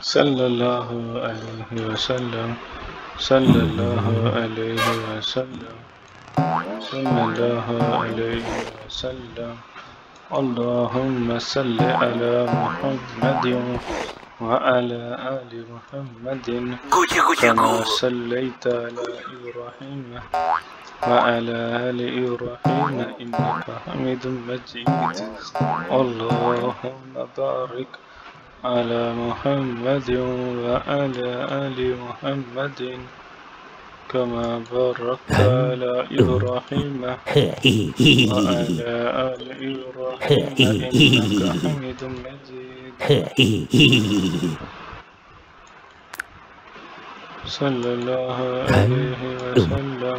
صلى الله عليه وسلم. صلى الله عليه وسلم صلى الله عليه وسلم اللهم صل على محمد وعلى آل محمد كما صليت على إبراهيم وعلى آل إبراهيم. إنك حميد مجيد اللهم بارك على محمد وعلى آل محمد كما باركت على إبراهيم وعلى آل إبراهيم إنك حميد مجيد. صلى الله عليه وسلم.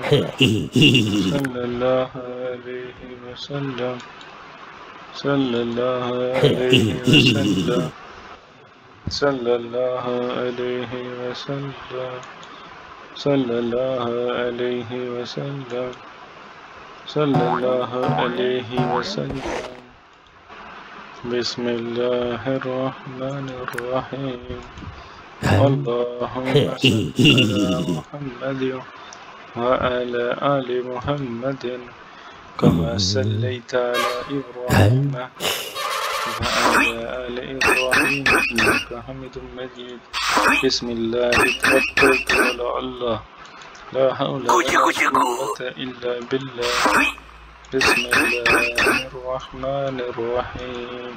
صلى الله عليه وسلم. صلى الله عليه وسلم. صلى الله عليه وسلم. صلى الله عليه وسلم. صلى الله عليه وسلم. بسم الله الرحمن الرحيم. اللهم صل على محمد وعلى آل محمد كما صليت على إبراهيم. بسم الله توكلت على الله لا حول ولا قوة إلا بالله بسم الله الرحمن الرحيم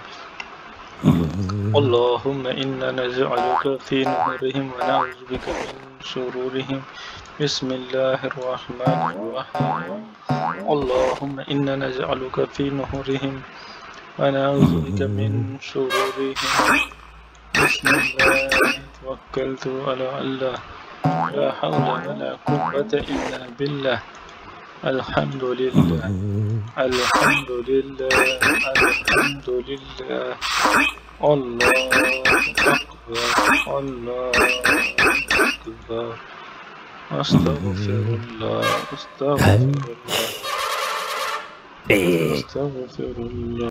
اللهم إنا نجعلك في نورهم ونعوذ بك من شرورهم. بسم الله الرحمن الرحيم. اللهم إنا نجعلك في نورهم ونعوذ بك من شرورهم. بسم الله. توكلت على الله. لا حول ولا قوة إلا بالله. الحمد لله. الحمد لله. الحمد لله. الله أكبر. الله أكبر. أستغفر الله. أستغفر الله. أستغفر الله.